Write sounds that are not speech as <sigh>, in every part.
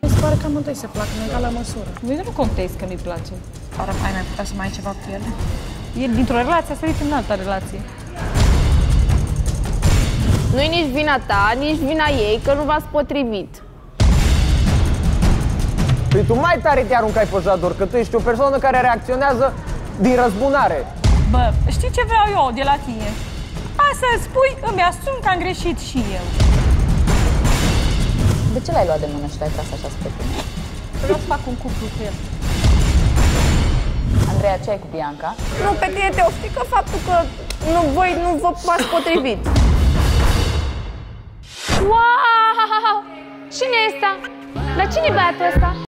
Mi se pare că amândoi se plac în egală măsură. Nu, nu contezi că nu-i place. Oare ai mai putea să mai ai ceva cu el? E dintr-o relație, a sărit în alta relație. Nu-i nici vina ta, nici vina ei, că nu v-ați potrivit. Păi tu mai tare te aruncai pe jador, că tu ești o persoană care reacționează din răzbunare. Bă, știi ce vreau eu de la tine? Hai să spui, îmi asum că am greșit și eu. De ce l-ai luat de mână și l-ai tras așa spre tine? Vreau să fac un cuplu cu el. Andreea, ce ai cu Bianca? Nu, pe tine te oftică faptul că nu, voi nu vă v-ați potrivit. Wow! Cine e ăsta? Dar cine e băiatul ăsta?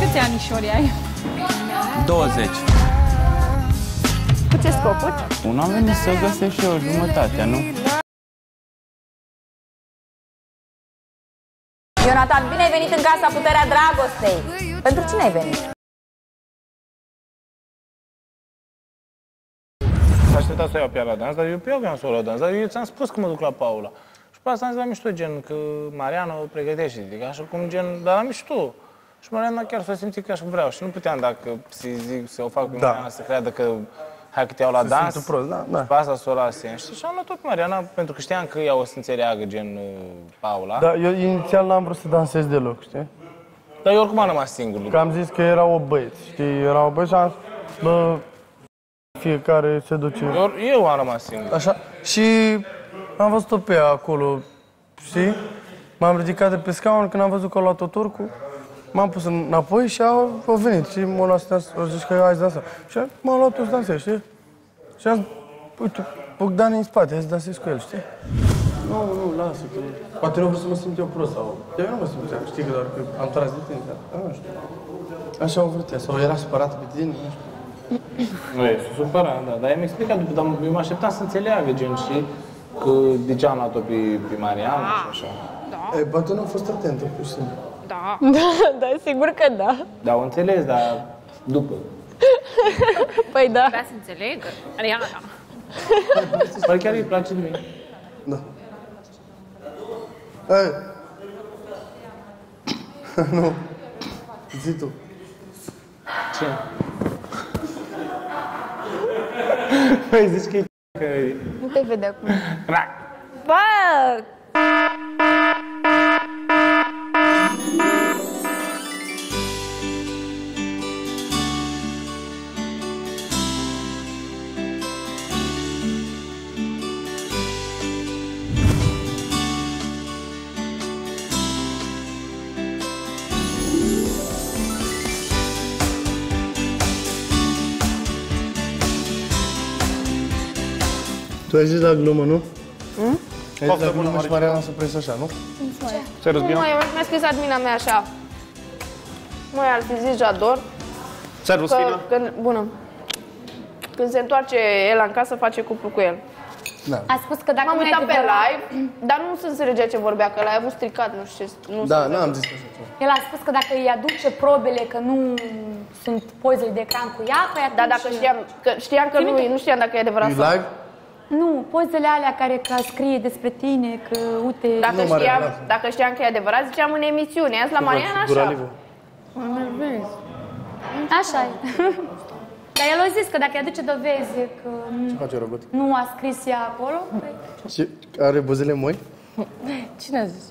Câți anișori ai? 20. Cu ce scopuri? Un am venit să găsesc și eu jumătatea, nu? Ionatan, bine ai venit în casa Puterea Dragostei! Pentru cine ai venit? S-a așteptat să iau pe ea la dans, dar eu pe ea vreau să o la dans. Dar eu ți-am spus că mă duc la Paula. Și pe asta am zis la mișto, gen, că Mariana o pregătește, adică așa cum gen, dar la mișto. Și Mariana chiar s-a simțit că așa vreau și nu puteam dacă să zic, să o fac pe Da. Mariana să creadă că hai că te iau la dans. simtă prost, da, da. Și pe asta să o las ea. Și am luat tot pe Mariana, pentru că știam că ea o să înțeleagă, gen uh, Paula. Da, eu inițial n-am vrut să dansez deloc, știi? Dar eu oricum am rămas singur. Că am zis că erau o băieți, știi? Erau o băieți și am zis, bă, fiecare se duce. Eu, eu am rămas singur. Așa, și am văzut-o pe ea acolo, știi? M-am ridicat de pe scaun, când am văzut că a luat-o turcu, m-am pus înapoi și a, a venit și m-a luat să dans, a zis că hai să dansăm. Și m-a luat să dansez, știi? Și am zis, uite, Bogdan e în spate, hai să dansez cu el, știi? Nu, nu, lasă, că poate nu vreau să mă simt eu prost sau... Eu nu mă simțeam, știi, că doar că am tras de tine, dar nu știu. Așa au vrut ea, sau era supărată pe tine, nu știu. Nu e supărat, da. Dar i-am explicat după, dar eu mă așteptam să înțeleagă, gen, și că de ce am luat-o pe, pe Mariana și așa. E, poate nu a fost atentă, pur și simplu. Da, <laughs> da, sigur că da. Dar o înțeles, dar după. <laughs> Păi da. Vrea să înțelegă? Ariana. Păi chiar îi place de mine. Da. Ei. <laughs> nu. Zi tu. Ce? Păi zici că e că. Nu te vede acum. Bă! Tu ai zis la glumă, nu? Hmm? Ai zis la glumă și Mariana să prins așa, nu? Serios, Nu, bine? mai mi-a scris admina mea așa. Măi, ar fi zis Jador Servus, că, Fina. când, bună, când se întoarce el în casă, face cuplu cu el. Da. A spus că dacă M-am nu e uitat pe adevărat- live, dar nu se înțelegea ce vorbea, că l-a avut stricat, nu știu ce. Nu Da, se- n-am zis așa ceva. El a spus că dacă îi aduce probele că nu sunt pozele de ecran cu ea, că Dar dacă știam că, știam că nu, nu știam dacă e adevărat E sau live? Nu, pozele alea care că scrie despre tine, că uite... Dacă Nu mă știam, revelați. dacă știam că e adevărat, ziceam în emisiune. Azi la Mariana Gura așa. livă. Așa e. <laughs> Dar el a zis că dacă îi aduce dovezi că Ce face robot? nu a scris ea acolo, păi... Și are buzele moi? <laughs> Cine a zis?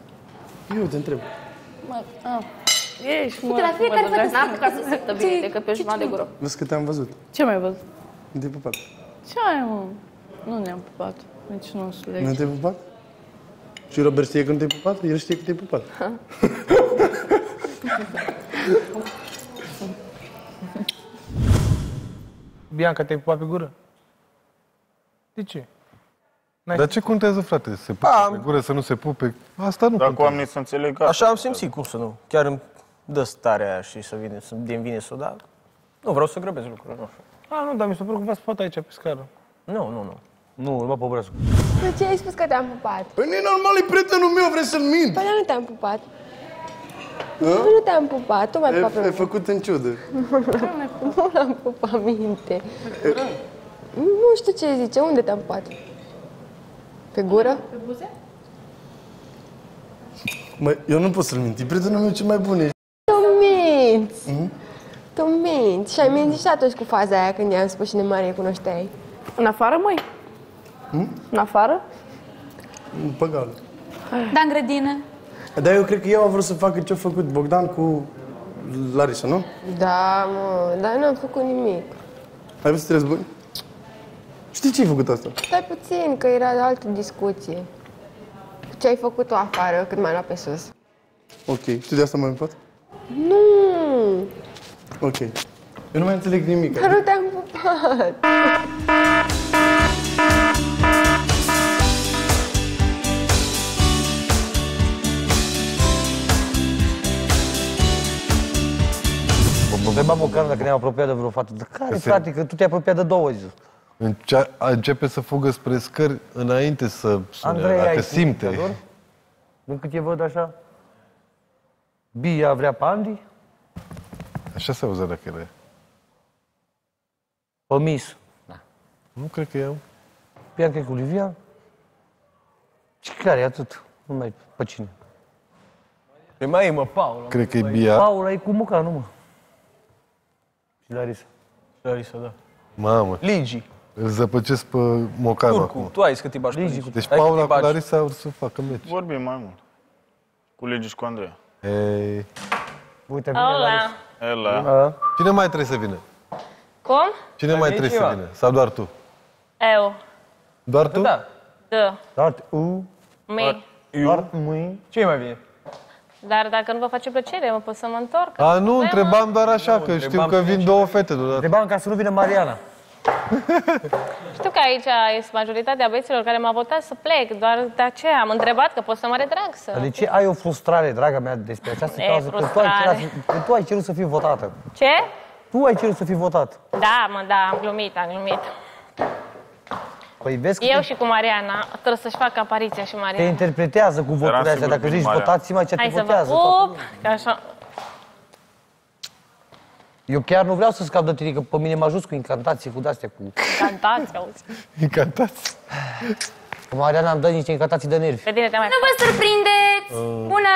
Eu te întreb. Ești, mă, Uite, la fiecare mă, fată N-am se- ca să se Ce- bine decât pe ce- jumătate de gură. Vezi că te-am văzut. Ce mai văzut? Te-ai pupat. Ce ai, mă? Nu ne-am pupat. Nici nu Nu înțeleg. te-ai pupat? Și Robert știe când te-ai pupat? El știe că te-ai pupat. Bianca, te-ai pupat pe gură? De ce? Dar ce contează, frate? Se pupe A, pe gură, să nu se pupe? Asta nu Dacă contează. oamenii să înțeleg Așa am simțit, cum să nu. Chiar îmi dă starea aia și să vine, să din vine să o da. Nu vreau să grăbesc lucrurile, nu știu. A, nu, dar mi s-a părut că v-ați pupat aici pe scară. Nu, nu, nu. Nu, numai pe obrazul. De ce ai spus că te-am pupat? Păi nu e normal, e prietenul meu, vrei să-l mint. Păi dar nu te-am pupat. Nu te-am pupat, tu mai pupat pe E, e mine. făcut în ciudă. <laughs> Nu l-am pupat minte. Nu știu ce zice, unde te-am pupat? Pe gură? Pe buze? Mă, eu nu pot să-l minti. Prietenul meu cel mai bun e. Tu minți! Tu minți! Și ai mințit și atunci cu faza aia când i-am spus și Marie cunoșteai. În afară, măi? În afară? Pe gală. Dar în grădină? Dar eu cred că eu am vrut să facă ce a făcut Bogdan cu Larisa, nu? Da, mă, dar n-am făcut nimic. Ai vrut să te răzbuni? Știi ce ai făcut asta? Stai puțin, că era altă discuție. Ce ai făcut tu afară când m-ai luat pe sus? Ok. Știi de asta mai pot? Nu! Ok. Eu nu mai înțeleg nimic. Dar nu te-am pupat! Întreba Mocan dacă ne-am apropiat de vreo fată. De care, Se- frate, că tu te-ai apropiat de două zi. Încea, începe să fugă spre scări înainte să sune. Andrei, ai dacă simte. comunicator? Din cât e văd așa? Bia vrea pe Andy? Așa se auzea dacă era. Omis. Nu cred că eu. Bianca e cu Livian? Și care e atât? Nu mai pe cine? E mai e, mă, Paula. Cred că e Bia. Paula e cu Muca, nu mă. Și Larisa. Larisa, da. Mamă. Ligi. Îl zăpăcesc pe Mocanu Turcu, acum. tu ai zis că te bagi cu Ligi, Ligi. Deci Ai că Paula te cu bagi. Larisa vor să facă meci. Vorbim mai mult. Cu Legi și cu Andreea. Ei. Uite, vine Hola. Larisa. Ela. A? Cine mai trebuie să vină? Cum? Cine mai trebuie să ceva. vină? Sau doar tu? Eu. Doar tu? Da. Da. Doar u, Mi. doar mâini. Ce mai vine? Dar dacă nu vă face plăcere, mă pot să mă întorc. A, nu, întrebam doar așa, că știu întrebam că cine vin două fete deodată. Întrebam ca să nu vină Mariana. <laughs> Știu că aici este majoritatea băieților care m-au votat să plec, doar de aceea am întrebat că pot să mă retrag să... Dar de ce ai o frustrare, draga mea, despre această E, cauză? Că tu, ai frustrare. cerat, că tu ai cerut să fii votată. Ce? Tu ai cerut să fii votat. Da, mă, da, am glumit, am glumit. Păi vezi că Eu te, și cu Mariana trebuie să-și facă apariția și te Mariana. interpretează cu voturile astea. sigur Dacă că zici Mariana. votați-mă, ce te Hai să votează. vă toată pup, că așa... Eu chiar nu vreau să scap de tine, că pe mine mă ajut cu incantații, cu de-astea, cu... Cantați, auzi. Încantați. Cu Mariana îmi dă niște incantații de nervi. Pe tine te mai... Nu vă surprindeți! Bună!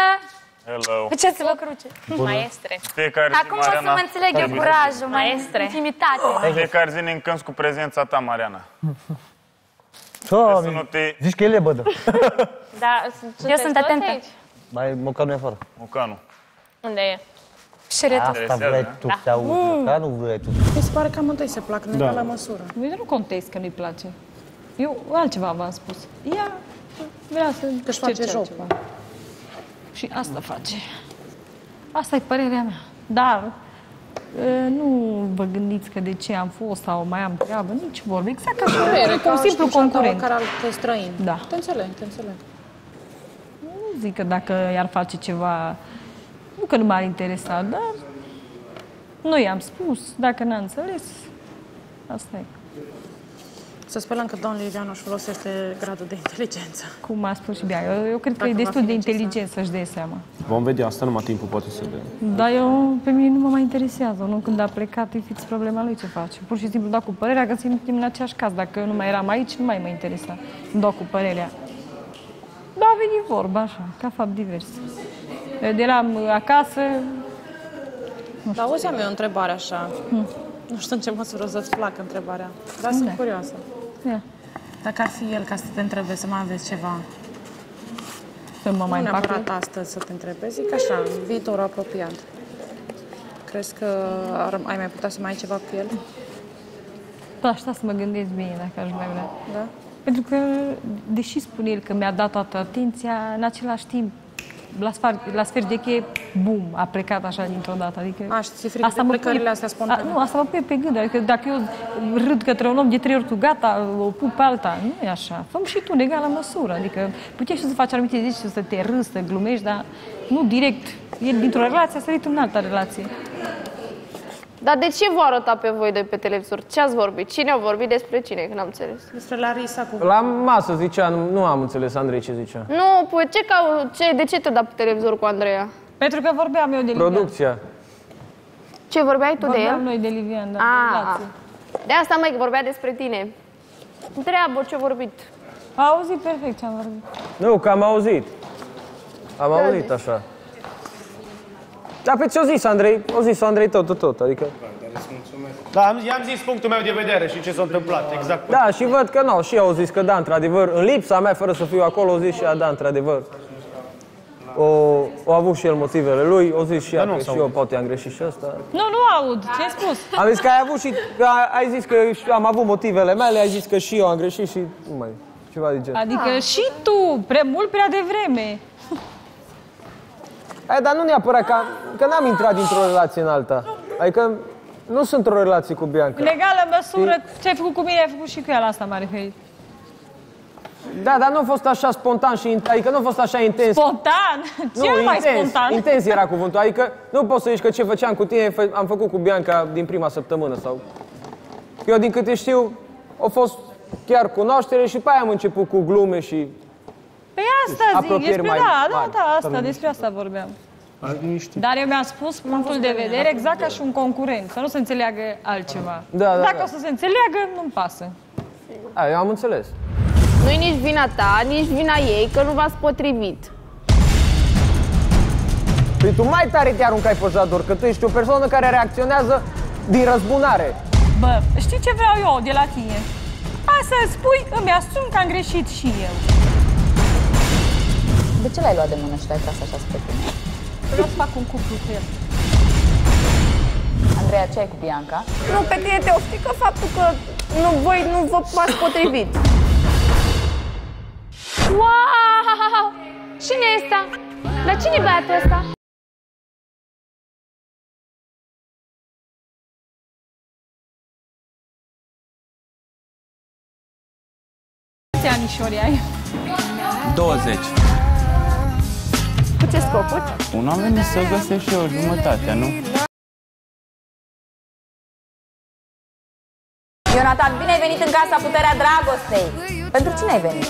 Hello. Faceți-vă cruce. Maestre. Fiecare zi, Acum o să Mariana, mă înțeleg eu curajul, mai Maestre. intimitate. fiecare zi ne încânți cu prezența ta, Mariana. Să Doamne, nu te... zici că e lebădă. <laughs> Da, Eu sunt toți atentă. aici? Mai măcar nu e afară. Mocanu. Unde e? Șeretul. Asta Interesează, vrei da? tu să auzi, măcar nu vrei tu. Mi se pare că amândoi se plac în egală măsură. Eu nu contest că nu-i place. Eu altceva v-am spus. Ea vrea să Că-și face încerce jocul. altceva. Și asta face. Asta e părerea mea. Dar e, nu vă gândiți că de ce am fost sau mai am treabă, nici vorbă. Exact ca și Părere, cu un ca simplu și cum concurent. Care alt străin. Da. Te înțeleg, te înțeleg. Nu zic că dacă i-ar face ceva, nu că nu m-ar interesa, dar nu i-am spus. Dacă n-a înțeles, asta e. Să sperăm că domnul Livianu își folosește gradul de inteligență. Cum a spus și Bea, eu, eu cred că Dacă e va destul fi de necesar. inteligent să-și dea seama. Vom vedea, asta numai timpul poate să vedem. Dar eu, pe mine nu mă mai interesează. Nu când a plecat, e fix problema lui ce face. Pur și simplu dau cu părerea că suntem în aceeași caz. Dacă eu nu mai eram aici, nu mai mă interesa. Îmi dau cu părerea. Da, a venit vorba așa, ca fapt divers. Eu eram acasă, Dar auzi, am eu o întrebare așa. Nu știu în ce măsură să-ți placă întrebarea. Dar sunt Da. curioasă. Ia, Dacă ar fi el ca să te întrebe să mai aveți ceva, să mă mai nu împac. neapărat astăzi să te întrebe, zic așa, în viitorul apropiat. Crezi că ar, ai mai putea să mai ai ceva cu el? Da, asta să mă gândesc bine dacă aș mai vrea. Da? Pentru că, deși spune el că mi-a dat toată atenția, în același timp, la, sfar, la sfert de cheie, bum, a plecat așa dintr-o dată. Adică A, și ți-e frică de mă plecările pune- astea spontane? A, nu, asta mă pune pe gând. Adică dacă eu râd către un om de trei ori, tu gata, o pup pe alta. Nu e așa. Făm și tu în egală măsură. Adică puteai și să faci anumite zici și să te râzi, să glumești, dar nu direct. El dintr-o relație a sărit în alta relație. Dar de ce vă arăta pe voi de pe televizor? Ce ați vorbit? Cine a vorbit despre cine? Că n-am înțeles. Despre Larisa cu... La masă zicea, nu, nu am înțeles, Andrei, ce zicea. Nu, păi ce, ca, ce, de ce te da pe televizor cu Andreea? Pentru că vorbeam eu de Livian. Producția. Ce vorbeai tu de Vorbeam el? noi de Livian, da. Ah, de relație. de asta mai vorbea despre tine. Întreabă ce vorbit. A auzit perfect ce am vorbit. Nu, că am auzit. Am auzit așa. Dar pe ce o zis Andrei? O zis Andrei tot, tot, tot. Adică... Da, am, i-am zis punctul meu de vedere și ce s-a întâmplat, exact. Da, și văd că nu, și eu au zis că da, într-adevăr, în lipsa mea, fără să fiu acolo, au zis și ea, da, într-adevăr. O, o avut și el motivele lui, o zis și ea nu că s-a și eu poate am greșit și ăsta. Nu, nu aud. Ce ai spus? Am zis că ai avut și, că ai zis că și- am avut motivele mele, ai zis că și eu am greșit și nu mai, ceva de genul. Adică și tu, pre, mult prea devreme. Ai, dar nu neapărat că, că n-am intrat dintr-o relație în alta. Adică nu sunt într-o relație cu Bianca. În egală măsură, ce ai făcut cu mine, ai făcut și cu ea, la asta m-a referit. Da, dar nu a fost așa spontan și in- adică nu a fost așa intens. Spontan? Nu, Ce mai intens, spontan? Intens era cuvântul. Adică nu poți să zici că ce făceam cu tine fă- am făcut cu Bianca din prima săptămână sau... Eu din câte știu, a fost chiar cunoaștere și pe aia am început cu glume și... Păi asta zic, Apropieri despre mai da, da, mari. da, asta, despre asta vorbeam. Dar eu mi-am spus punctul de vedere exact ca și un concurent, să nu se înțeleagă altceva. Da, da, Dacă da. o să se înțeleagă, nu-mi pasă. A, eu am înțeles. Nu-i nici vina ta, nici vina ei, că nu v-ați potrivit. Păi tu mai tare te aruncai pe jador, că tu ești o persoană care reacționează din răzbunare. Bă, știi ce vreau eu de la tine? Hai să spui, îmi asum că am greșit și eu. De ce l-ai luat de mână și l-ai tras așa spre tine? Vreau să fac un cuplu cu el. Andreea, ce ai cu Bianca? Nu, pe tine te oftică faptul că nu, voi nu vă v-ați potrivit. Wow! Cine e ăsta? Dar cine e băiatul ăsta? Câți anișori ai? 20. Cu ce scopuri? Un am venit să găsesc și eu jumătatea, nu? Ionatan, bine ai venit în casa Puterea Dragostei. Pentru cine ai venit?